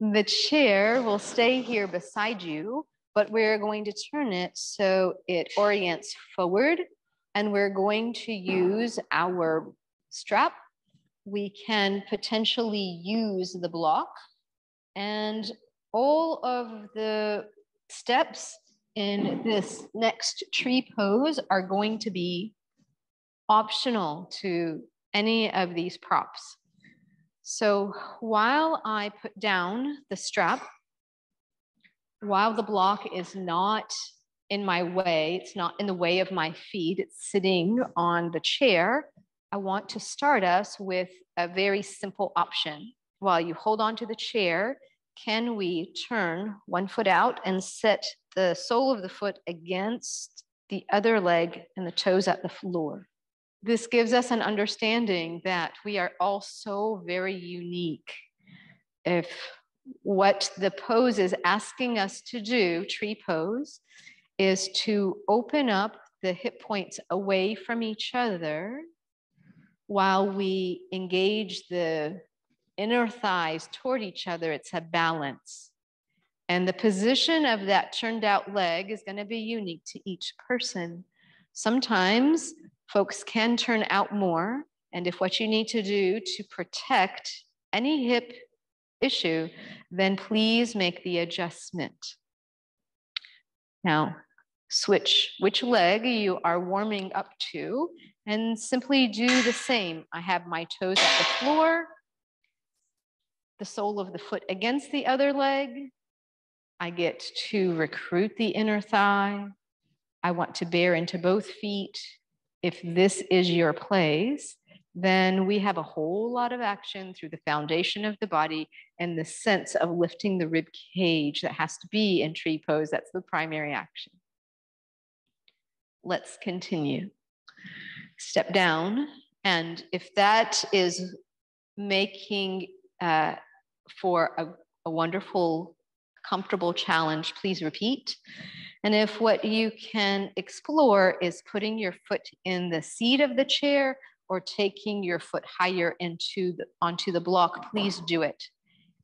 The chair will stay here beside you, but we're going to turn it so it orients forward and we're going to use our strap. We can potentially use the block and all of the steps in this next tree pose are going to be optional to any of these props. So while I put down the strap, while the block is not in my way, it's not in the way of my feet, it's sitting on the chair, I want to start us with a very simple option. While you hold on to the chair, can we turn one foot out and set the sole of the foot against the other leg and the toes at the floor? This gives us an understanding that we are all so very unique. If what the pose is asking us to do, tree pose, is to open up the hip points away from each other while we engage the inner thighs toward each other. It's a balance. And the position of that turned out leg is going to be unique to each person. Sometimes folks can turn out more. And if what you need to do to protect any hip issue, then please make the adjustment. Now, switch which leg you are warming up to and simply do the same. I have my toes at the floor, the sole of the foot against the other leg. I get to recruit the inner thigh. I want to bear into both feet. If this is your place, then we have a whole lot of action through the foundation of the body and the sense of lifting the rib cage that has to be in tree pose. That's the primary action. Let's continue. Step down. And if that is making uh, for a, a wonderful, comfortable challenge, please repeat. And if what you can explore is putting your foot in the seat of the chair or taking your foot higher into the, onto the block, please do it.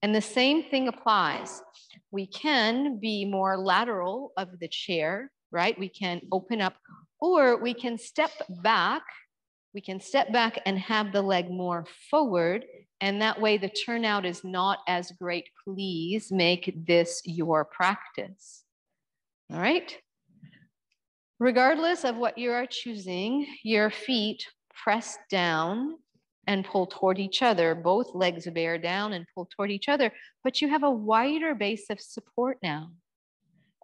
And the same thing applies. We can be more lateral of the chair, right? We can open up, or we can step back. We can step back and have the leg more forward. And that way the turnout is not as great. Please make this your practice. All right. Regardless of what you are choosing, your feet press down and pull toward each other. Both legs bear down and pull toward each other, but you have a wider base of support now.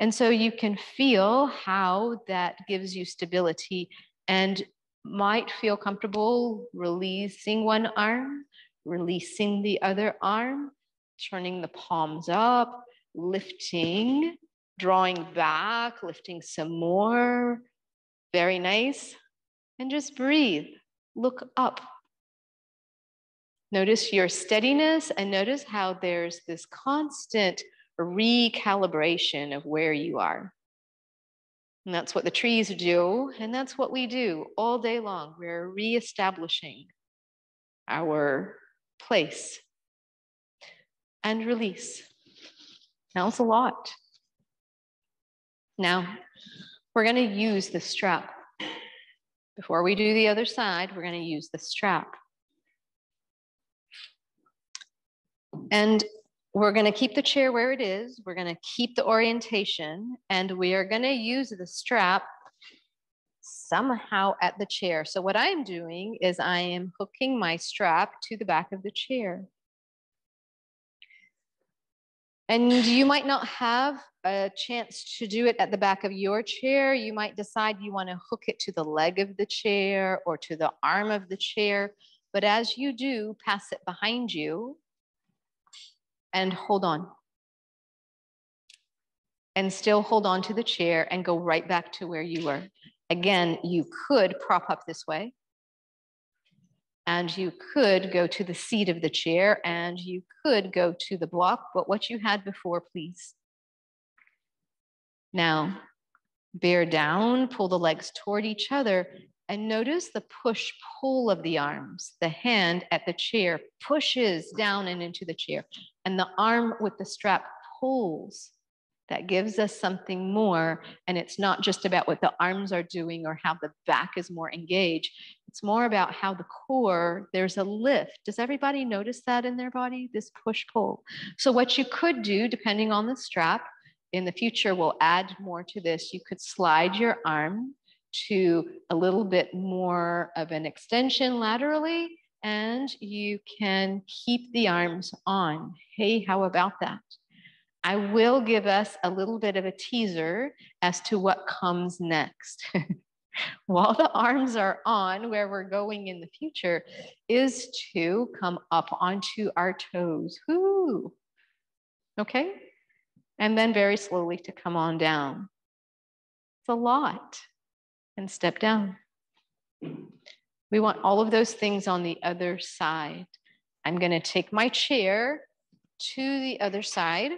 And so you can feel how that gives you stability and might feel comfortable releasing one arm, releasing the other arm, turning the palms up, lifting, drawing back, lifting some more. Very nice. And just breathe look up. Notice your steadiness and notice how there's this constant recalibration of where you are. And that's what the trees do, and that's what we do all day long. We're reestablishing our place and release. It's a lot. Now we're going to use the strap. Before we do the other side, we're going to use the strap. And we're going to keep the chair where it is. We're going to keep the orientation and we are going to use the strap somehow at the chair. So what I'm doing is I am hooking my strap to the back of the chair. And you might not have a chance to do it at the back of your chair. You might decide you want to hook it to the leg of the chair or to the arm of the chair. But as you do, pass it behind you and hold on. And still hold on to the chair and go right back to where you were. Again, you could prop up this way and you could go to the seat of the chair and you could go to the block, but what you had before, please. Now, bear down, pull the legs toward each other, And notice the push pull of the arms. The hand at the chair pushes down and into the chair, and the arm with the strap pulls. That gives us something more. And it's not just about what the arms are doing or how the back is more engaged. It's more about how the core, there's a lift. Does everybody notice that in their body, this push pull? So, what you could do, depending on the strap, in the future, we'll add more to this. You could slide your arm to a little bit more of an extension laterally, and you can keep the arms on. Hey, how about that? I will give us a little bit of a teaser as to what comes next. While the arms are on, where we're going in the future is to come up onto our toes. Whoo! Okay? And then very slowly to come on down. It's a lot and step down. We want all of those things on the other side. I'm going to take my chair to the other side.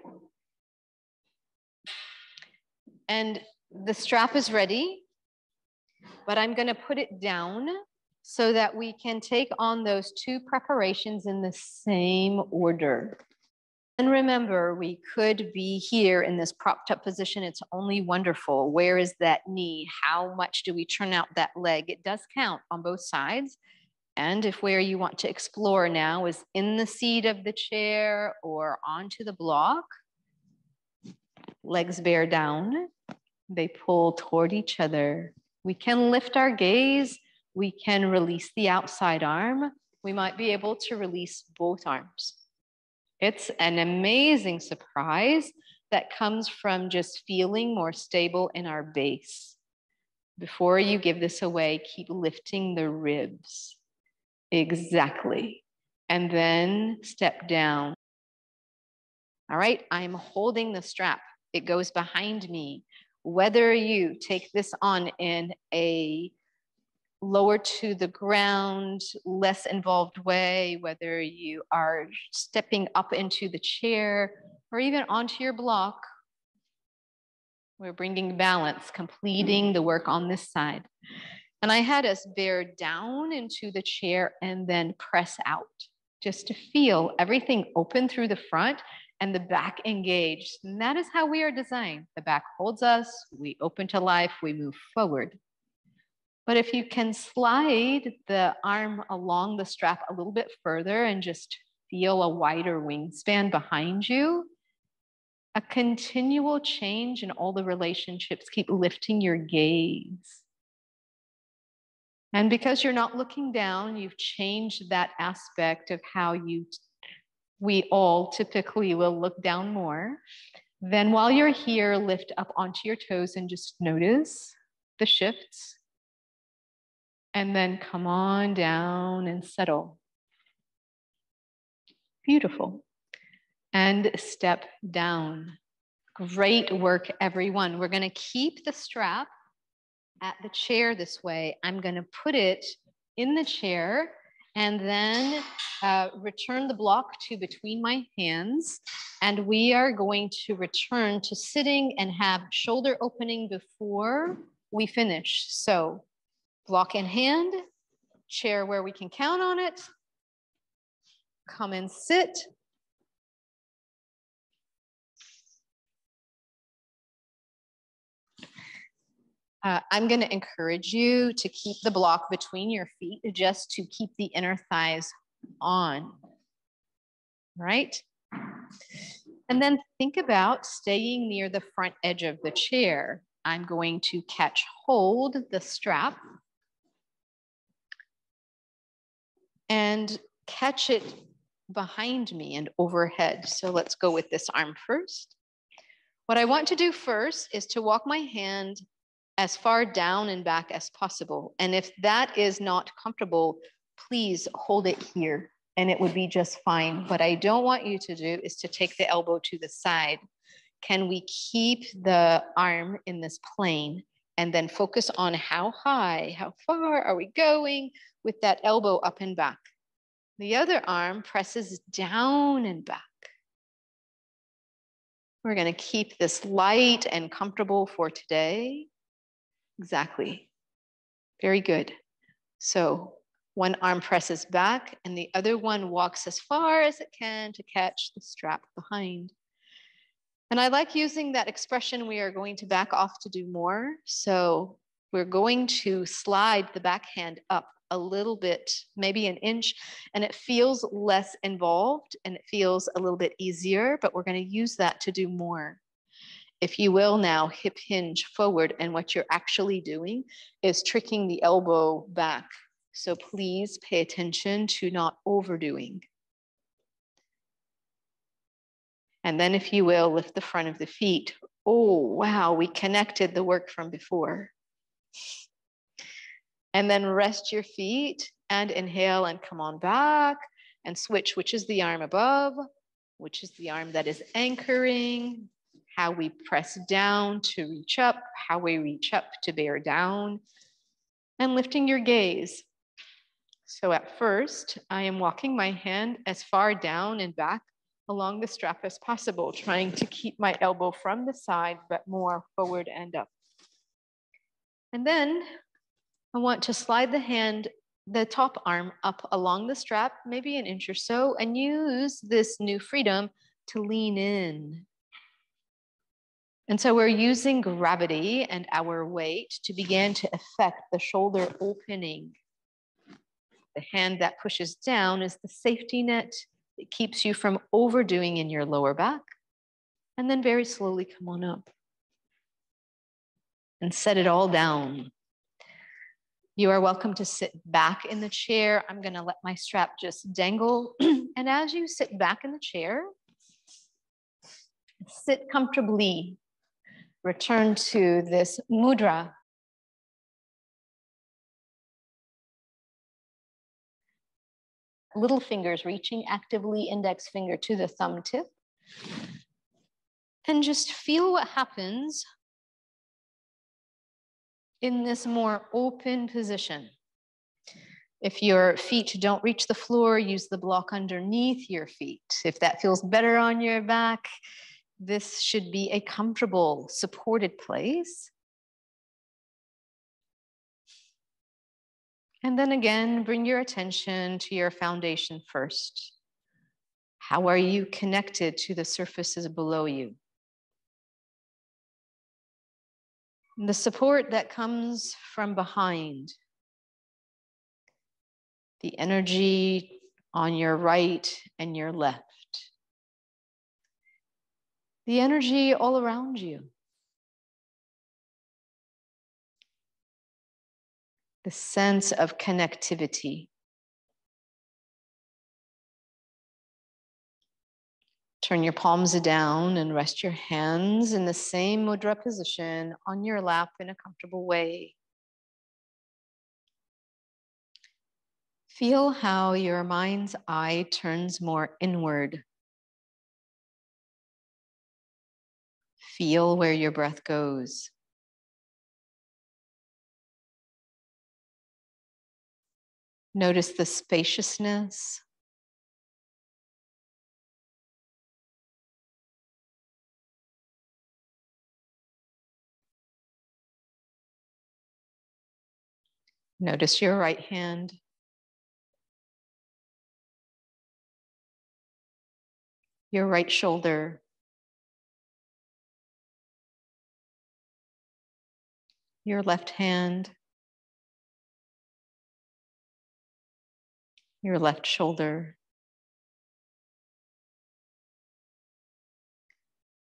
And the strap is ready, but I'm going to put it down so that we can take on those two preparations in the same order. And remember, we could be here in this propped up position. It's only wonderful. Where is that knee? How much do we turn out that leg? It does count on both sides. And if where you want to explore now is in the seat of the chair or onto the block, legs bear down, they pull toward each other. We can lift our gaze, we can release the outside arm. We might be able to release both arms. It's an amazing surprise that comes from just feeling more stable in our base. Before you give this away, keep lifting the ribs. Exactly. And then step down. All right, I'm holding the strap. It goes behind me. Whether you take this on in a lower to the ground, less involved way, whether you are stepping up into the chair or even onto your block. We're bringing balance, completing the work on this side. And I had us bear down into the chair and then press out just to feel everything open through the front and the back engaged. And that is how we are designed. The back holds us, we open to life, we move forward. But if you can slide the arm along the strap a little bit further and just feel a wider wingspan behind you, a continual change in all the relationships, keep lifting your gaze. And because you're not looking down, you've changed that aspect of how you, we all typically will look down more. Then while you're here, lift up onto your toes and just notice the shifts and then come on down and settle. Beautiful. And step down. Great work, everyone. We're going to keep the strap at the chair this way. I'm going to put it in the chair and then uh, return the block to between my hands. And we are going to return to sitting and have shoulder opening before we finish. So block in hand, chair where we can count on it, come and sit. Uh, I'm going to encourage you to keep the block between your feet just to keep the inner thighs on, right? And then think about staying near the front edge of the chair. I'm going to catch hold the strap and catch it behind me and overhead. So let's go with this arm first. What I want to do first is to walk my hand as far down and back as possible. And if that is not comfortable, please hold it here and it would be just fine. What I don't want you to do is to take the elbow to the side. Can we keep the arm in this plane and then focus on how high, how far are we going? With that elbow up and back. The other arm presses down and back. We're going to keep this light and comfortable for today. Exactly. Very good. So one arm presses back and the other one walks as far as it can to catch the strap behind. And I like using that expression, we are going to back off to do more. So we're going to slide the back hand up a little bit, maybe an inch, and it feels less involved and it feels a little bit easier, but we're going to use that to do more. If you will now hip hinge forward, and what you're actually doing is tricking the elbow back. So please pay attention to not overdoing. And then, if you will, lift the front of the feet. Oh, wow, we connected the work from before. And then rest your feet and inhale and come on back and switch, which is the arm above, which is the arm that is anchoring, how we press down to reach up, how we reach up to bear down, and lifting your gaze. So at first, I am walking my hand as far down and back along the strap as possible, trying to keep my elbow from the side, but more forward and up. And then I want to slide the hand, the top arm up along the strap, maybe an inch or so, and use this new freedom to lean in. And so we're using gravity and our weight to begin to affect the shoulder opening. The hand that pushes down is the safety net that keeps you from overdoing in your lower back. And then very slowly come on up and set it all down. You are welcome to sit back in the chair. I'm going to let my strap just dangle. and as you sit back in the chair, sit comfortably. Return to this mudra little fingers reaching actively, index finger to the thumb tip. And just feel what happens in this more open position. If your feet don't reach the floor, use the block underneath your feet. If that feels better on your back, this should be a comfortable, supported place. And then again, bring your attention to your foundation first. How are you connected to the surfaces below you? The support that comes from behind, the energy on your right and your left, the energy all around you. the sense of connectivity. Turn your palms down and rest your hands in the same mudra position on your lap in a comfortable way. Feel how your mind's eye turns more inward. Feel where your breath goes. Notice the spaciousness. Notice your right hand. Your right shoulder. Your left hand. your left shoulder.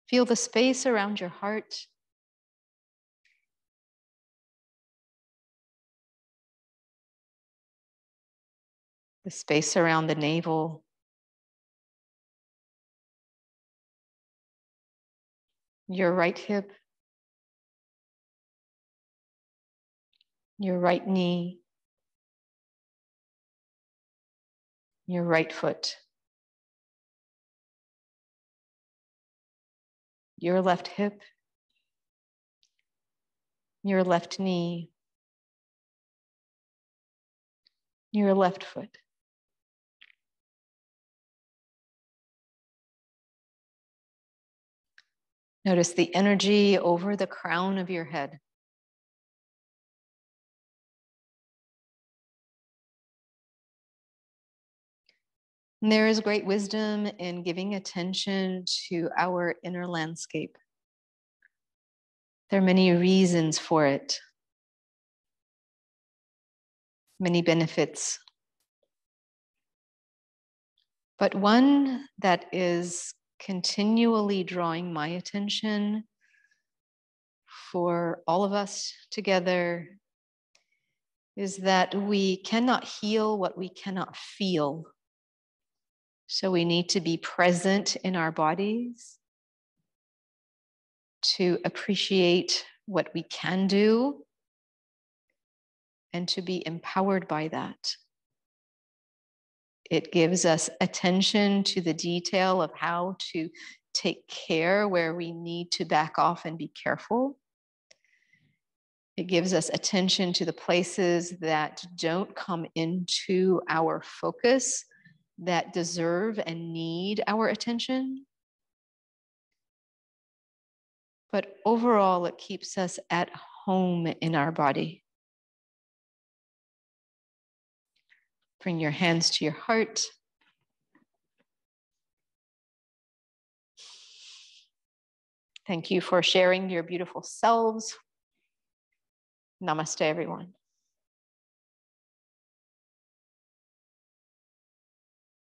Feel the space around your heart. The space around the navel. Your right hip. Your right knee. your right foot, your left hip, your left knee, your left foot. Notice the energy over the crown of your head. And there is great wisdom in giving attention to our inner landscape. There are many reasons for it, many benefits. But one that is continually drawing my attention for all of us together is that we cannot heal what we cannot feel. So we need to be present in our bodies to appreciate what we can do and to be empowered by that. It gives us attention to the detail of how to take care where we need to back off and be careful. It gives us attention to the places that don't come into our focus that deserve and need our attention. But overall, it keeps us at home in our body. Bring your hands to your heart. Thank you for sharing your beautiful selves Namaste, everyone.